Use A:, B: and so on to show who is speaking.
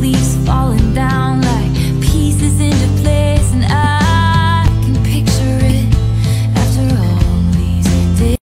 A: leaves falling.